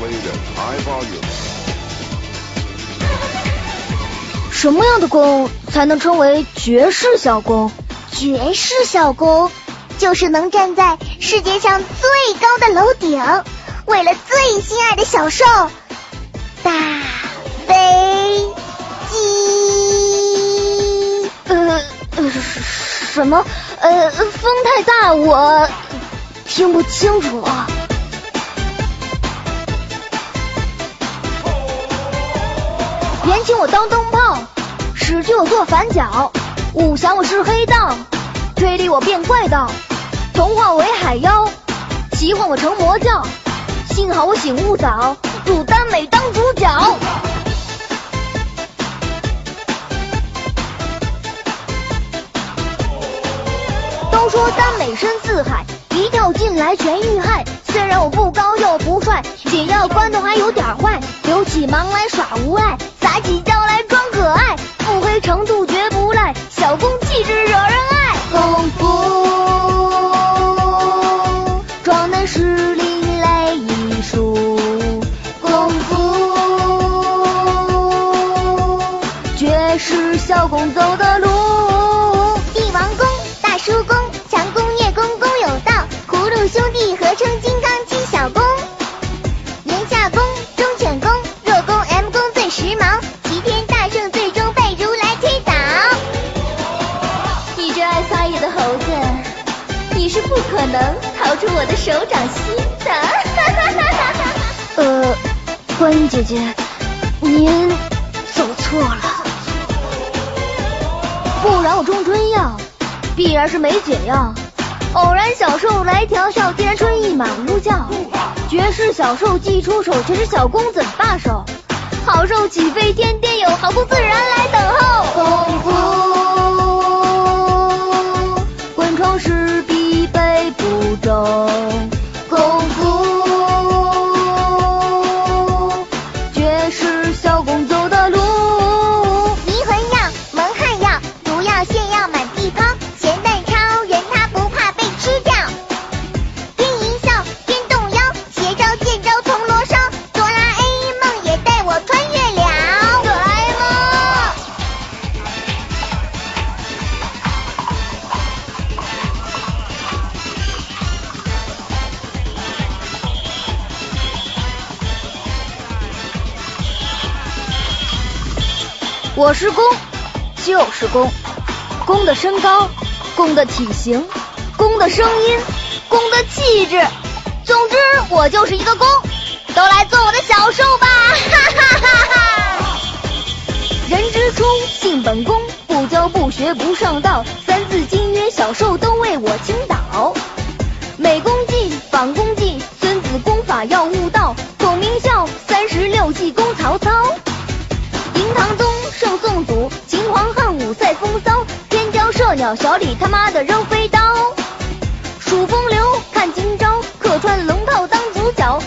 High volume. 什么样的功才能称为绝世小功？绝世小功就是能站在世界上最高的楼顶，为了最心爱的小兽打飞机。呃呃什么？呃，风太大，我听不清楚了。言情我当灯泡，史剧我做反角，武侠我是黑道，推理我变怪盗，童话我为海妖，奇幻我成魔教。幸好我醒悟早，入耽美当主角。都说耽美深似海，一跳进来全遇害。虽然我不高又不帅，紧要关头还有点坏。留起忙来耍无赖，是不可能逃出我的手掌心的。呃，观音姐姐，您走错了，不然我中春药，必然是没解药。偶然小兽来调笑，竟然春意满屋叫。绝世小兽既出手，绝世小公怎罢手？好兽起飞天天有，好不自然来等候。功夫，我是公，就是公，公的身高，公的体型，公的声音，公的气质，总之我就是一个公，都来做我的小兽吧！哈哈哈哈！人之初，性本公，不教不学不上道，三字经曰小兽都为我倾倒。美功绩，仿功绩，孙子功法要悟道，孔明笑，三十六计攻曹操。隋唐宗圣宋祖，秦皇汉武赛风骚，天骄射鸟，小李他妈的扔飞刀。数风流看今朝，客串龙套当主角，